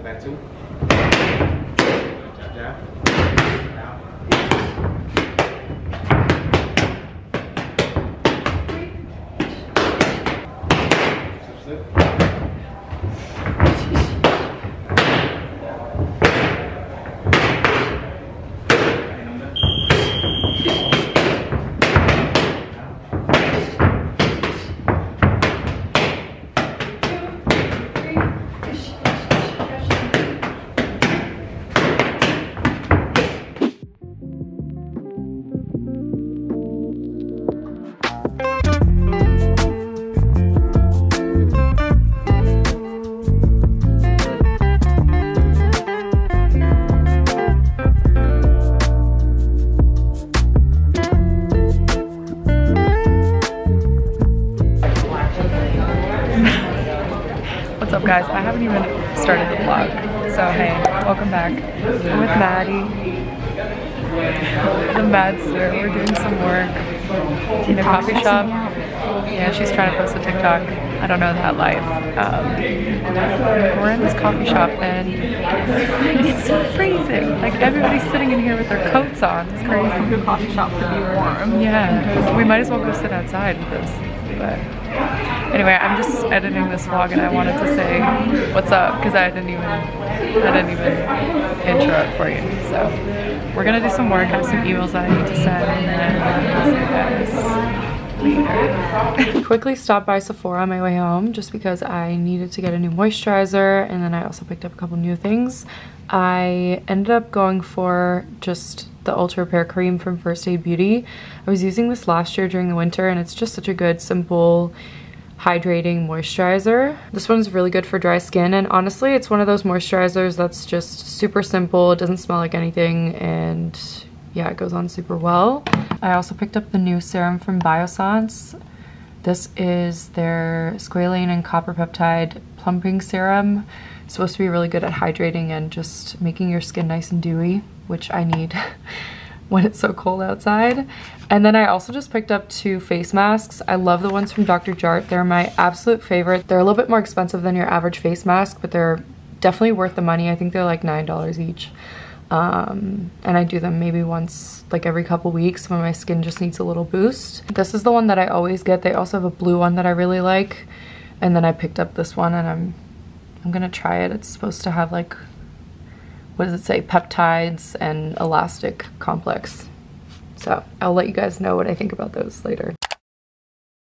kita pacu. Dadah. Even started the vlog. So hey, welcome back. I'm with Maddie. The Madster. We're doing some work in a coffee shop. Yeah, she's trying to post a TikTok. I don't know that life. Um, we're in this coffee shop and it's so freezing. Like everybody's sitting in here with their coats on. It's crazy. The coffee shop to be warm. Yeah, we might as well go sit outside with this. But anyway, I'm just editing this vlog and I wanted to say what's up because I didn't even I didn't even intro it for you. So we're gonna do some work. I have some emails that I need to send and then see you guys later. Quickly stopped by Sephora on my way home just because I needed to get a new moisturizer and then I also picked up a couple new things. I ended up going for just the Ultra Repair Cream from First Aid Beauty. I was using this last year during the winter and it's just such a good, simple, hydrating moisturizer. This one's really good for dry skin and honestly it's one of those moisturizers that's just super simple, it doesn't smell like anything and yeah, it goes on super well. I also picked up the new serum from Biossance. This is their squalane and copper peptide plumping serum. It's supposed to be really good at hydrating and just making your skin nice and dewy, which I need when it's so cold outside. And then I also just picked up two face masks. I love the ones from Dr. Jart. They're my absolute favorite. They're a little bit more expensive than your average face mask, but they're definitely worth the money. I think they're like $9 each. Um, and I do them maybe once, like every couple weeks when my skin just needs a little boost. This is the one that I always get. They also have a blue one that I really like. And then I picked up this one and I'm, I'm gonna try it. It's supposed to have like what does it say, peptides and elastic complex. So I'll let you guys know what I think about those later.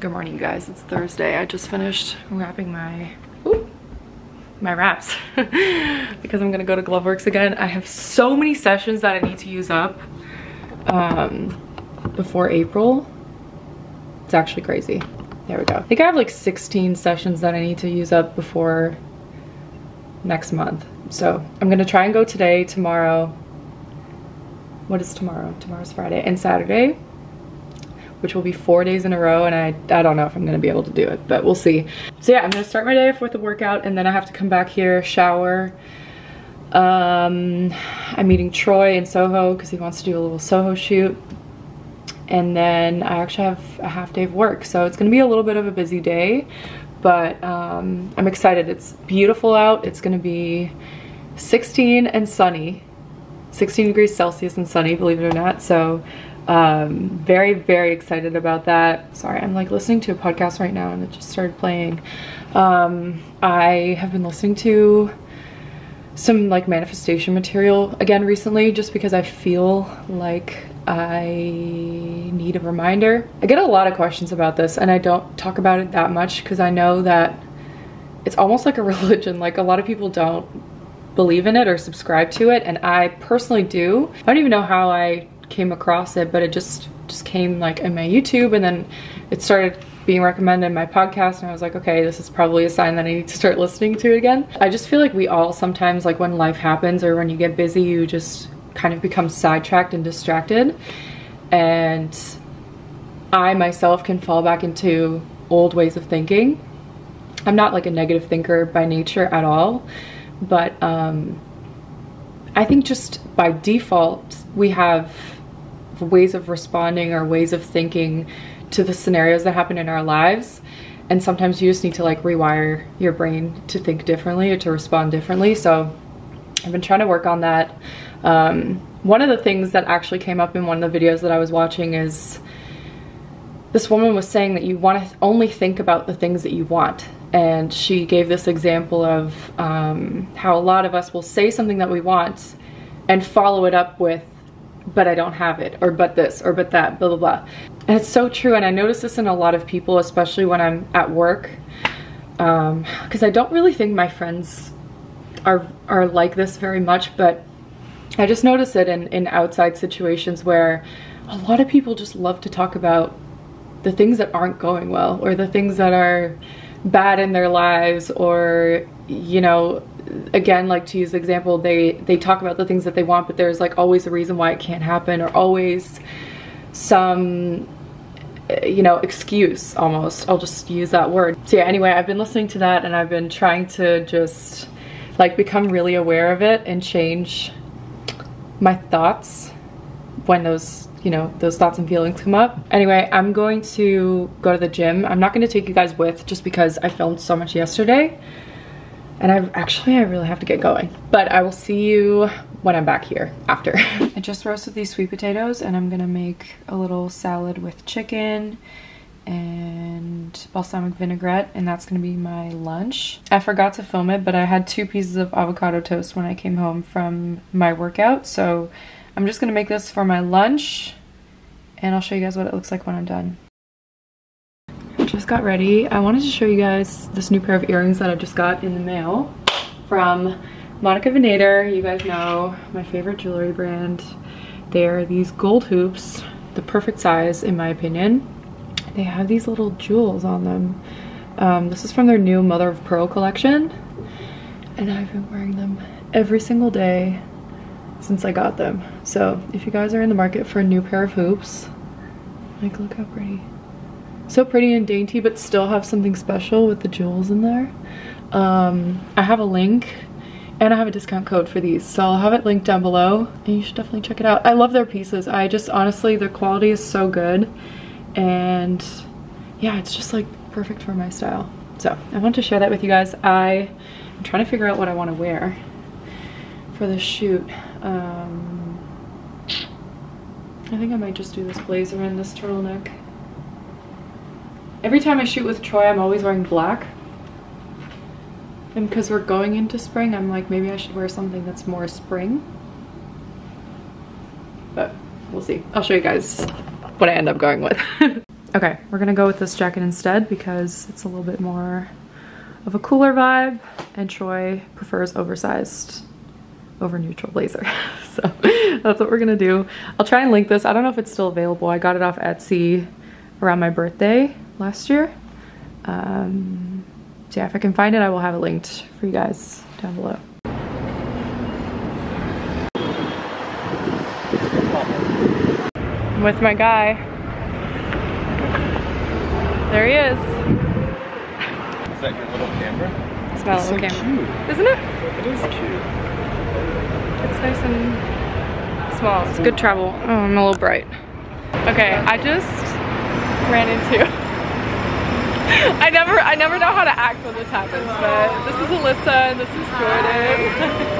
Good morning, you guys. It's Thursday. I just finished wrapping my, ooh, my wraps because I'm gonna go to Gloveworx again. I have so many sessions that I need to use up um, before April. It's actually crazy. There we go. I think I have like 16 sessions that I need to use up before next month. So I'm gonna try and go today, tomorrow. What is tomorrow? Tomorrow's Friday and Saturday, which will be four days in a row. And I, I don't know if I'm gonna be able to do it, but we'll see. So yeah, I'm gonna start my day with a workout and then I have to come back here, shower. Um, I'm meeting Troy in Soho because he wants to do a little Soho shoot. And then I actually have a half day of work. So it's gonna be a little bit of a busy day, but um, I'm excited. It's beautiful out. It's gonna be 16 and sunny, 16 degrees Celsius and sunny, believe it or not. So um, very, very excited about that. Sorry, I'm like listening to a podcast right now and it just started playing. Um, I have been listening to some like manifestation material again recently just because I feel like I need a reminder. I get a lot of questions about this and I don't talk about it that much because I know that it's almost like a religion. Like a lot of people don't believe in it or subscribe to it and I personally do. I don't even know how I came across it but it just just came like in my YouTube and then it started being recommended my podcast and I was like, okay, this is probably a sign that I need to start listening to it again. I just feel like we all sometimes like when life happens or when you get busy, you just kind of become sidetracked and distracted. And I myself can fall back into old ways of thinking. I'm not like a negative thinker by nature at all, but um, I think just by default, we have ways of responding or ways of thinking to the scenarios that happen in our lives. And sometimes you just need to like rewire your brain to think differently or to respond differently. So I've been trying to work on that. Um, one of the things that actually came up in one of the videos that I was watching is this woman was saying that you want to only think about the things that you want. And she gave this example of um, how a lot of us will say something that we want and follow it up with but I don't have it, or but this, or but that, blah, blah, blah. And it's so true, and I notice this in a lot of people, especially when I'm at work, because um, I don't really think my friends are, are like this very much, but I just notice it in, in outside situations where a lot of people just love to talk about the things that aren't going well, or the things that are bad in their lives, or, you know, again like to use the example they they talk about the things that they want but there's like always a reason why it can't happen or always some Uh, you know excuse almost. I'll just use that word. So yeah anyway i've been listening to that and i've been trying to just like become really aware of it and change my thoughts when those you know those thoughts and feelings come up. Anyway i'm going to go to the gym. I'm not going to take you guys with just because i filmed so much yesterday and I've actually, I really have to get going. But I will see you when I'm back here after. I just roasted these sweet potatoes and I'm gonna make a little salad with chicken and balsamic vinaigrette and that's gonna be my lunch. I forgot to film it but I had two pieces of avocado toast when I came home from my workout so I'm just gonna make this for my lunch and I'll show you guys what it looks like when I'm done got ready. I wanted to show you guys this new pair of earrings that I just got in the mail from Monica Vinader. You guys know my favorite jewelry brand. They're these gold hoops, the perfect size in my opinion. They have these little jewels on them. Um, this is from their new Mother of Pearl collection. And I've been wearing them every single day since I got them. So if you guys are in the market for a new pair of hoops, like look how pretty so pretty and dainty but still have something special with the jewels in there. Um, i have a link and i have a discount code for these so i'll have it linked down below and you should definitely check it out. I love their pieces. I just honestly the quality is so good and yeah it's just like perfect for my style. So i want to share that with you guys. I am trying to figure out what i want to wear for the shoot. Um, i think i might just do this blazer and this turtleneck Every time I shoot with Troy, I'm always wearing black. And because we're going into spring, I'm like, maybe I should wear something that's more spring. But we'll see. I'll show you guys what I end up going with. okay, we're gonna go with this jacket instead because it's a little bit more of a cooler vibe and Troy prefers oversized over neutral blazer. so that's what we're gonna do. I'll try and link this. I don't know if it's still available. I got it off Etsy around my birthday last year. Um, so yeah, if I can find it, I will have it linked for you guys down below. I'm with my guy. There he is. Is that your little camera? It's my it's little so camera. Cute. Isn't it? It is cute. It's nice and small. It's good travel. Oh, I'm a little bright. Okay, I just ran into I never I never know how to act when this happens, but this is Alyssa and this is Jordan.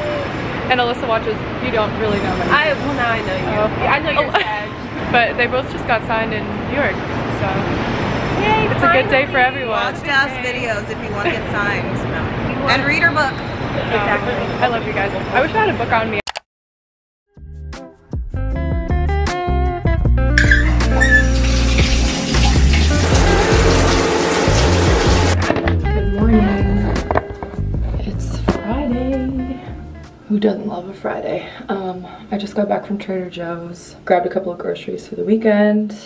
and Alyssa watches, you don't really know me. I, well now I know you. Oh. I know you're but they both just got signed in New York, so. Yay, it's finally. a good day for everyone. Watch Daph's videos if you want to get signed. and read her book. Exactly. I love you guys. I wish I had a book on me. Who doesn't love a Friday? Um, I just got back from Trader Joe's, grabbed a couple of groceries for the weekend,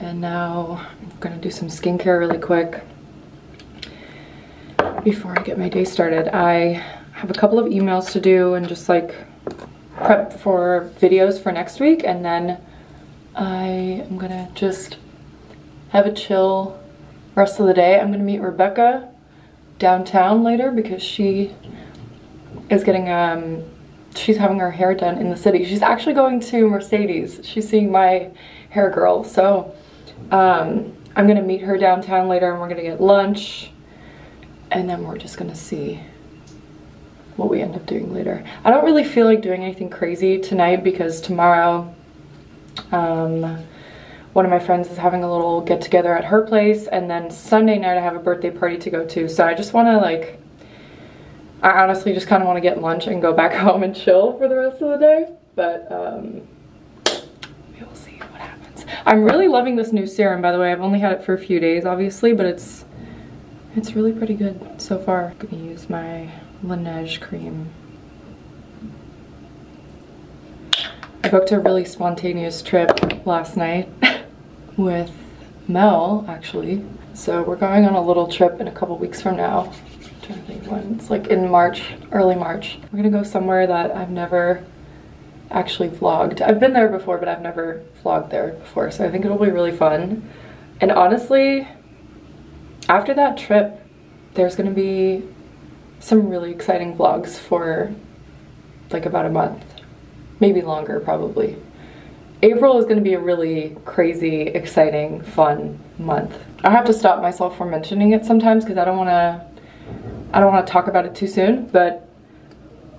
and now I'm gonna do some skincare really quick before I get my day started. I have a couple of emails to do and just like prep for videos for next week, and then I am gonna just have a chill rest of the day. I'm gonna meet Rebecca downtown later because she is getting, um, she's having her hair done in the city. She's actually going to Mercedes. She's seeing my hair girl. So um, I'm gonna meet her downtown later and we're gonna get lunch. And then we're just gonna see what we end up doing later. I don't really feel like doing anything crazy tonight because tomorrow um, one of my friends is having a little get together at her place and then Sunday night I have a birthday party to go to. So I just want to like, I honestly just kind of want to get lunch and go back home and chill for the rest of the day. But um, we will see what happens. I'm really loving this new serum by the way. I've only had it for a few days obviously, but it's it's really pretty good so far. I'm gonna use my Laneige cream I booked a really spontaneous trip last night with Mel, actually. So we're going on a little trip in a couple weeks from now. Trying to think when. It's like in March, early March. We're gonna go somewhere that I've never actually vlogged. I've been there before, but I've never vlogged there before. So I think it'll be really fun. And honestly, after that trip, there's gonna be some really exciting vlogs for like about a month maybe longer probably. April is to be a really crazy, exciting, fun month. I have to stop myself from mentioning it sometimes because I don't want to I don't want to talk about it too soon, but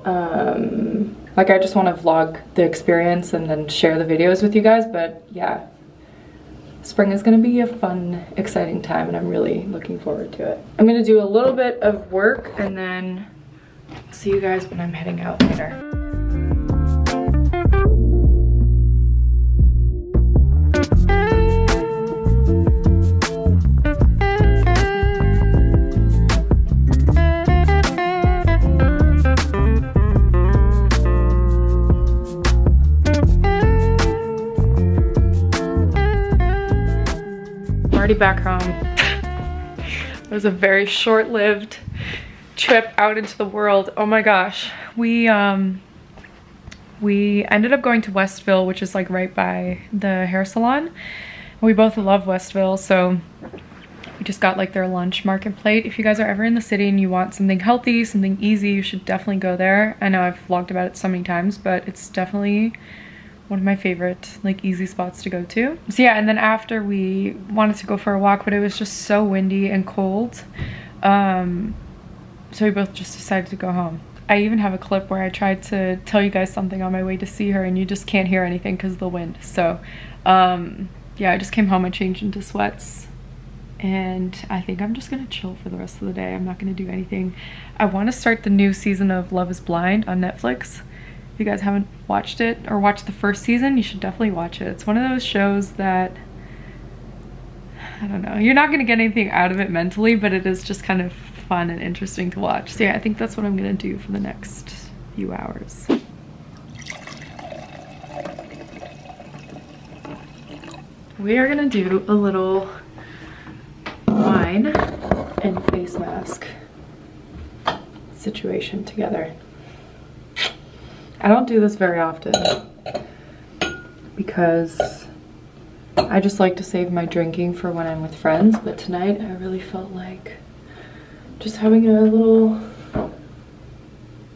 um, like I just want to vlog the experience and then share the videos with you guys, but yeah. Spring is going to be a fun, exciting time and I'm really looking forward to it. I'm going to do a little bit of work and then see you guys when I'm heading out later. Already back home. it was a very short-lived trip out into the world. Oh my gosh. We, um, we ended up going to Westville, which is like right by the hair salon. We both love Westville, so we just got like their lunch market plate. If you guys are ever in the city and you want something healthy, something easy, you should definitely go there. I know I've vlogged about it so many times, but it's definitely one of my favorite like easy spots to go to. So yeah, and then after we wanted to go for a walk, but it was just so windy and cold. Um, so we both just decided to go home. I even have a clip where I tried to tell you guys something on my way to see her and you just can't hear anything because of the wind. So um, yeah, I just came home I changed into sweats and I think I'm just gonna chill for the rest of the day. I'm not gonna do anything. I wanna start the new season of Love is Blind on Netflix. If you guys haven't watched it or watched the first season, you should definitely watch it. It's one of those shows that, I don't know, you're not gonna get anything out of it mentally, but it is just kind of fun and interesting to watch. So yeah, I think that's what I'm gonna do for the next few hours. We are gonna do a little wine and face mask situation together. I don't do this very often because I just like to save my drinking for when I'm with friends, but tonight I really felt like just having a little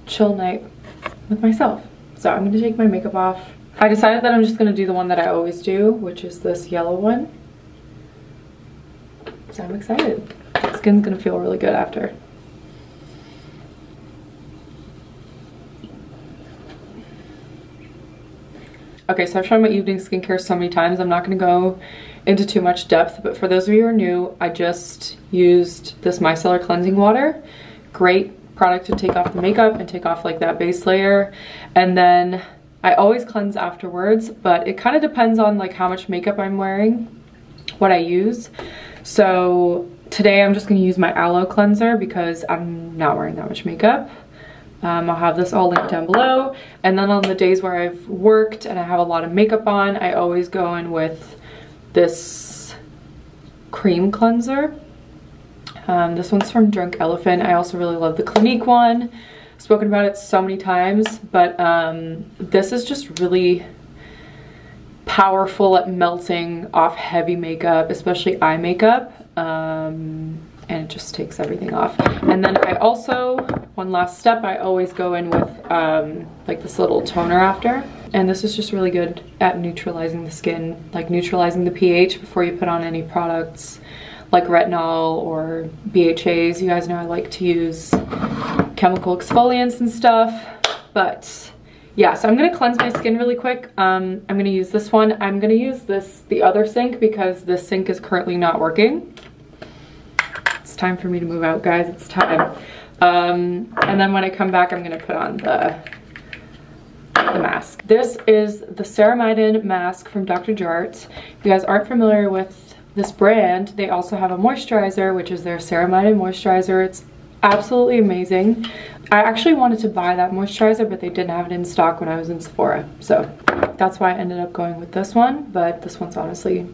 chill night with myself. So I'm gonna take my makeup off. I decided that I'm just gonna do the one that I always do, which is this yellow one. So I'm excited. Skin's gonna feel really good after. Okay, so I've shown my evening skincare so many times. I'm not gonna go into too much depth, but for those of you who are new, I just used this micellar cleansing water. Great product to take off the makeup and take off like that base layer. And then I always cleanse afterwards, but it kind of depends on like how much makeup I'm wearing, what I use. So today I'm just gonna use my aloe cleanser because I'm not wearing that much makeup. Um, I'll have this all linked down below. And then on the days where I've worked and I have a lot of makeup on, I always go in with this cream cleanser. Um, this one's from Drunk Elephant. I also really love the Clinique one. I've Spoken about it so many times, but um, this is just really powerful at melting off heavy makeup, especially eye makeup. Um, and it just takes everything off. And then I also, one last step, I always go in with um, like this little toner after. And this is just really good at neutralizing the skin, like neutralizing the pH before you put on any products like retinol or BHAs. You guys know I like to use chemical exfoliants and stuff, but yeah, so I'm gonna cleanse my skin really quick. Um, I'm gonna use this one. I'm gonna use this, the other sink because this sink is currently not working. Time for me to move out, guys, it's time. Um, and then when I come back, I'm gonna put on the, the mask. This is the Ceramidin mask from Dr. Jart. If you guys aren't familiar with this brand, they also have a moisturizer, which is their Ceramidin moisturizer. It's absolutely amazing. I actually wanted to buy that moisturizer, but they didn't have it in stock when I was in Sephora. So that's why I ended up going with this one, but this one's honestly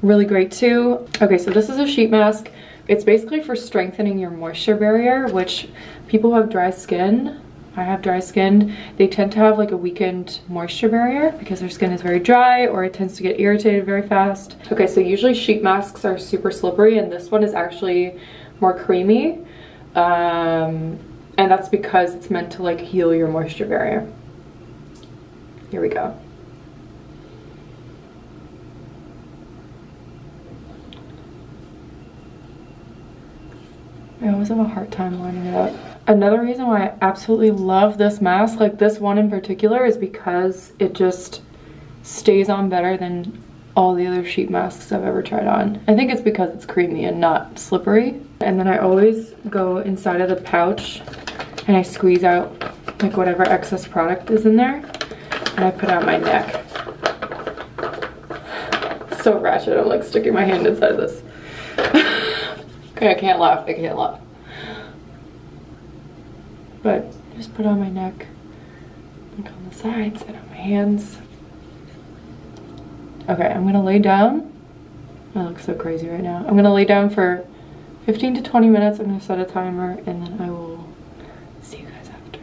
really great too. Okay, so this is a sheet mask. It's basically for strengthening your moisture barrier, which people who have dry skin, I have dry skin, they tend to have like a weakened moisture barrier because their skin is very dry or it tends to get irritated very fast. Okay, so usually sheet masks are super slippery and this one is actually more creamy. Um, and that's because it's meant to like heal your moisture barrier. Here we go. I always have a hard time lining it up. Another reason why I absolutely love this mask, like this one in particular, is because it just stays on better than all the other sheet masks I've ever tried on. I think it's because it's creamy and not slippery. And then I always go inside of the pouch and I squeeze out like whatever excess product is in there and I put on my neck. So ratchet, I'm like sticking my hand inside of this. Okay, I can't laugh, I can't laugh. But just put on my neck, like on the sides and on my hands. Okay, I'm gonna lay down. I look so crazy right now. I'm gonna lay down for 15 to 20 minutes. I'm gonna set a timer and then I will see you guys after.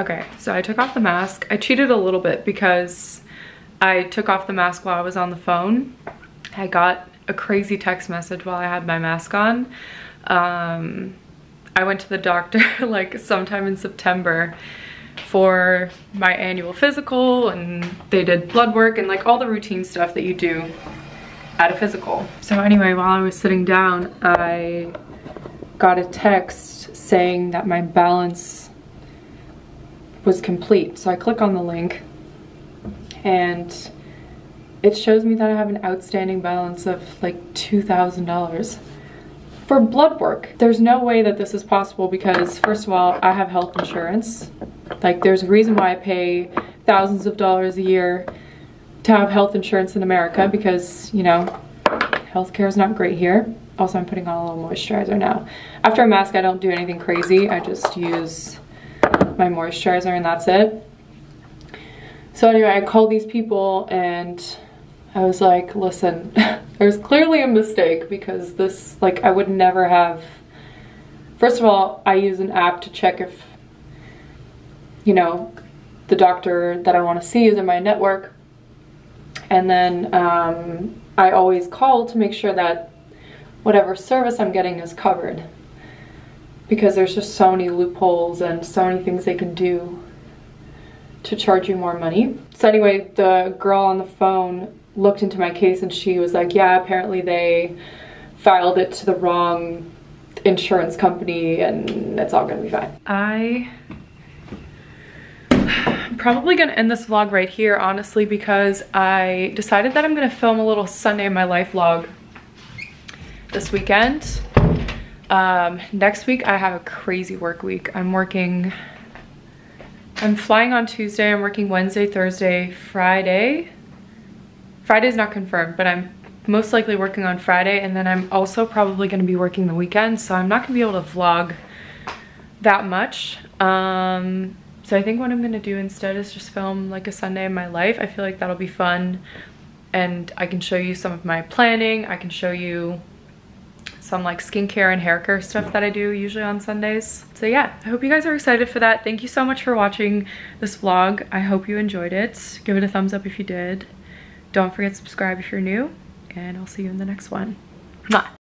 Okay, so I took off the mask. I cheated a little bit because I took off the mask while I was on the phone. I got a crazy text message while I had my mask on. Um, I went to the doctor like sometime in September for my annual physical and they did blood work and like all the routine stuff that you do at a physical. So anyway, while I was sitting down, I got a text saying that my balance was complete. So I click on the link and it shows me that I have an outstanding balance of like $2,000 for blood work. There's no way that this is possible because first of all, I have health insurance. Like there's a reason why I pay thousands of dollars a year to have health insurance in America because, you know, healthcare is not great here. Also, I'm putting on a little moisturizer now. After a mask, I don't do anything crazy. I just use my moisturizer and that's it. So anyway, I called these people and I was like, listen, there's clearly a mistake because this, like, I would never have. First of all, I use an app to check if, you know, the doctor that I want to see is in my network. And then um, I always call to make sure that whatever service I'm getting is covered. Because there's just so many loopholes and so many things they can do to charge you more money. So anyway, the girl on the phone looked into my case and she was like, yeah, apparently they filed it to the wrong insurance company and it's all gonna be fine. I am probably gonna end this vlog right here, honestly, because I decided that I'm gonna film a little Sunday in my life vlog this weekend. Um, next week, I have a crazy work week. I'm working, I'm flying on Tuesday, I'm working Wednesday, Thursday, Friday. Friday's not confirmed, but I'm most likely working on Friday and then I'm also probably gonna be working the weekend, so I'm not gonna be able to vlog that much. Um, so I think what I'm gonna do instead is just film like a Sunday in my life. I feel like that'll be fun and I can show you some of my planning. I can show you some like skincare and hair care stuff that I do usually on Sundays. So yeah, I hope you guys are excited for that. Thank you so much for watching this vlog. I hope you enjoyed it. Give it a thumbs up if you did. Don't forget to subscribe if you're new, and I'll see you in the next one. Mwah.